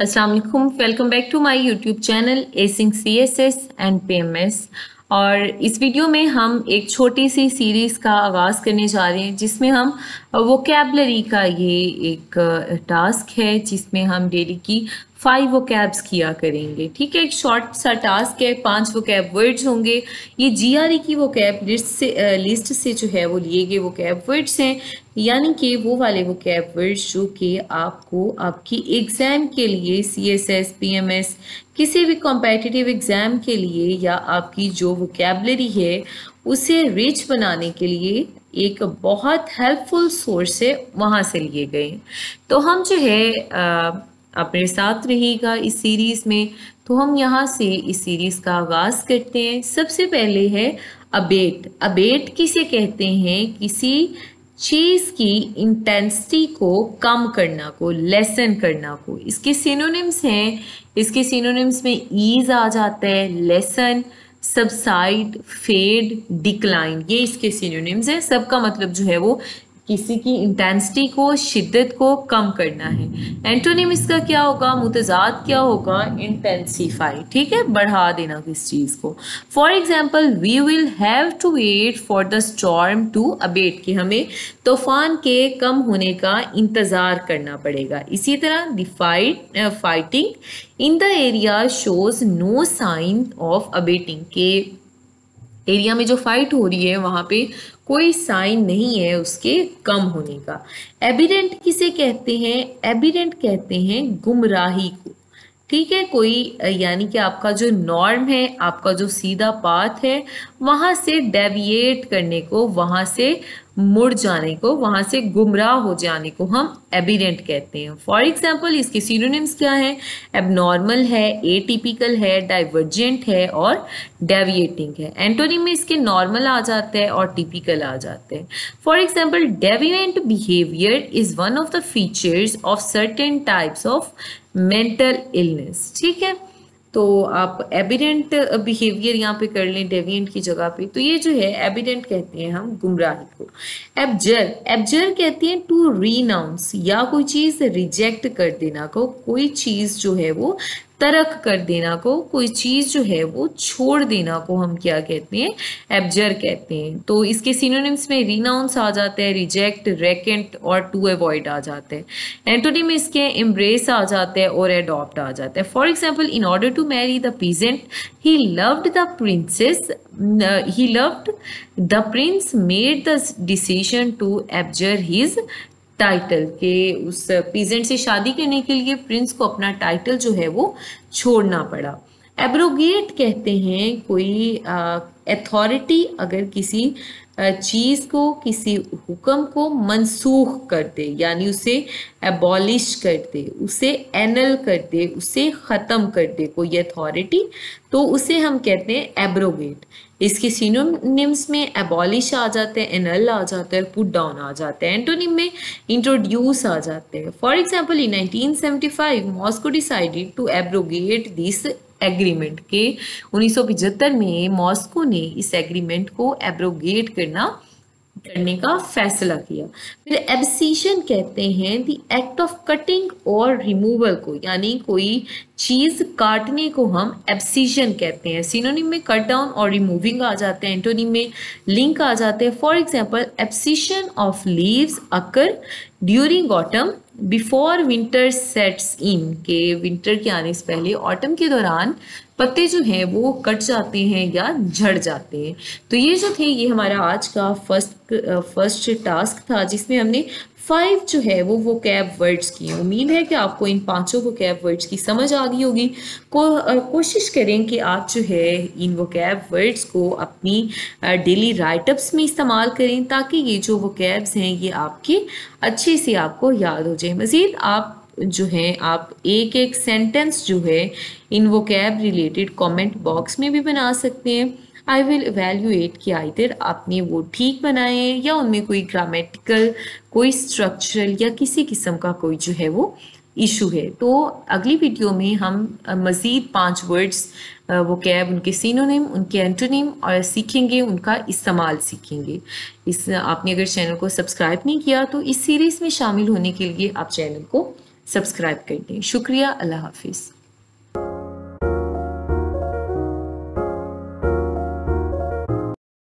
वालेकुम welcome back to my YouTube channel acing C S S and P M S और इस video में हम एक छोटी सी सीरीज़ का आगाज़ करने जा रहे हैं, जिसमें हम वोकेबलरी का ये एक टास्क है, जिसमें हम डेली की फाइव वो कैब्स किया करेंगे ठीक है? एक शॉर्ट सा टास्क है पाँच वो कैब वर्ड्स होंगे। ये जीआरई की वो कैब लिस्ट से लिस्ट से जो है वो लिए गए वो कैब वर्ड्स हैं। यानी कि वो वाले वो कैब वर्ड्स जो कि आपको आपकी एग्ज़ाम के लिए C S S P M S किसी भी कॉम्पिटिटिव एग्ज़ाम के लिए या आपकी जो वोकेबलरी है उसे रिच बनाने के लिए एक बहुत हेल्पफुल सोर्स है वहाँ से लिए गए। तो हम जो है आ, आप मेरे साथ रहिएगा इस सीरीज़ में। तो हम यहाँ से इस सीरीज़ का आगाज़ करते हैं। सबसे पहले है अबेट अबेट किसे कहते हैं? किसी चीज़ की इंटेंसिटी को कम करना को लेसन करना को। इसके सिनोनिम्स हैं। इसके सिनोनिम्स में ईज आ जाता है लेसन सबसाइड फेड डिक्लाइन ये इसके सिनोनिम्स हैं। सबका मतलब जो है वो किसी की इंटेंसिटी को, शिद्दत को कम करना है। एंटोनिम इसका क्या होगा? मुतजाद क्या होगा? इंटेंसीफाई ठीक है? बढ़ा देना किस चीज़ को। For example we will have to wait for the storm to abate कि हमें तूफ़ान के कम होने का इंतज़ार करना पड़ेगा। इसी तरह the fight fighting in the area shows no sign of abating के एरिया में जो फाइट हो रही है, वहाँ पे कोई साइन नहीं है उसके कम होने का। एबिडेंट किसे कहते हैं? एबिडेंट कहते हैं गुमराही को। ठीक है, कोई, यानी कि आपका जो नॉर्म है, आपका जो सीधा पाथ है, वहाँ से डेविएट करने को, वहाँ से मुड़ जाने को, वहाँ से गुमराह हो जाने को हम एबिडेंट कहते हैं। फॉर एग्ज़ाम्पल इसके सीरोनिम्स क्या हैं? एबनॉर्मल है एटिपिकल है डाइवर्जेंट है और डेविएटिंग है। एंटोनिम में इसके नॉर्मल आ जाते हैं और टिपिकल आ जाते हैं। For example deviant behaviour is one of the features of certain types of mental illness ठीक है? तो आप एबिडेंट बिहेवियर यहाँ पे कर लें डेविएंट की जगह पे। तो ये जो है, एबिडेंट कहते हैं हम गुमराही को। एबजर एबजर कहते हैं टू रीनाउंस या कोई चीज़ रिजेक्ट कर देना, को कोई चीज़ जो है वो तरक कर देना को, कोई चीज़ जो है वो छोड़ देना को हम क्या कहते हैं? एब्जर कहते हैं। तो इसके सिनोनिम्स में रिनाउंस आ जाते हैं रिजेक्ट रेकेंट और टू अवॉइड आ जाते हैं। एंटोनी में इसके एम्ब्रेस आ जाते हैं और एडॉप्ट आ जाते हैं। For example in order to marry the peasant he loved the princess he loved the prince made the decision to abjure his title के उस पीजेंट से शादी करने के लिए प्रिंस को अपना टाइटल जो है वो छोड़ना पड़ा। एब्रोगेट कहते हैं कोई अथॉरिटी अगर किसी चीज़ को, किसी हुक्म को मनसूख कर दे, यानी उसे एबॉलिश कर दे, उसे एनल कर दे, उसे ख़त्म कर दे कोई अथॉरिटी तो उसे हम कहते हैं एब्रोगेट इसके सिनोनिम्स में एबॉलिश आ जाते हैं एनल आ जाते हैं पुट डाउन आ जाते हैं. एंटोनिम में इंट्रोड्यूस आ जाते हैं. For example in 1975 Moscow decided to abrogate this agreement के उन्नीस में मॉस्को ने इस एग्रीमेंट को एब्रोगेट करना करने का फैसला किया। फिर एब्सिशन कहते हैं द एक्ट ऑफ़ कटिंग और रिमूवल को, यानी कोई चीज़ काटने को हम एब्सिशन कहते हैं। सिनोनिम में कट डाउन और रिमूविंग आ जाते हैं एंटोनिम में लिंक आ जाते हैं। For example abscission of leaves occur during autumn before winter sets in के विंटर के आने से पहले ऑटम के दौरान पत्ते जो हैं वो कट जाते हैं या झड़ जाते हैं। तो ये जो थे, ये हमारा आज का फ़र्स्ट फ़र्स्ट टास्क था, जिसमें हमने फाइव जो है वो वो कैब वर्ड्स की उम्मीद है कि आपको इन पाँचों वो कैब वर्ड्स की समझ आ गई होगी। को कोशिश करें कि आप जो है इन वो कैब वर्ड्स को अपनी डेली राइटअप्स में इस्तेमाल करें, ताकि ये जो वो कैब्स हैं, ये आपके अच्छे से आपको याद हो जाए। मज़ीद आप जो है, आप एक एक सेंटेंस जो है इन वो कैब रिलेटेड कॉमेंट बॉक्स में भी बना सकते हैं। आई विल एवेल्यूएट कि आइधर आपने वो ठीक बनाए हैं या उनमें कोई ग्रामेटिकल कोई स्ट्रक्चरल या किसी किस्म का कोई जो है वो इशू है। तो अगली वीडियो में हम मज़ीद पाँच वर्ड्स वो कैब उनके सीनोनिम उनके एंटोनिम और सीखेंगे, उनका इस्तेमाल सीखेंगे। इस, आपने अगर चैनल को सब्सक्राइब नहीं किया तो इस सीरीज़ में शामिल होने के लिए आप चैनल को सब्सक्राइब कर दें शुक्रिया अल्लाह हाफिज़।